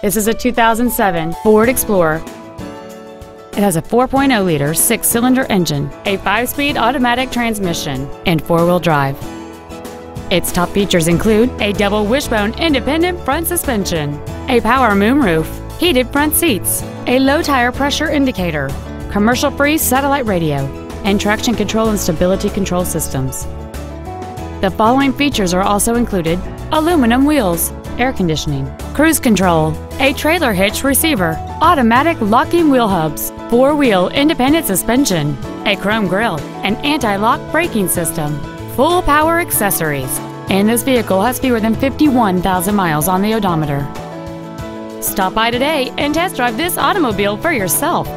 This is a 2007 Ford Explorer. It has a 4.0-liter six-cylinder engine, a five-speed automatic transmission, and four-wheel drive. Its top features include a double wishbone independent front suspension, a power moonroof, heated front seats, a low tire pressure indicator, commercial-free satellite radio, and traction control and stability control systems. The following features are also included aluminum wheels, air conditioning, cruise control, a trailer hitch receiver, automatic locking wheel hubs, four wheel independent suspension, a chrome grille, an anti lock braking system, full power accessories, and this vehicle has fewer than 51,000 miles on the odometer. Stop by today and test drive this automobile for yourself.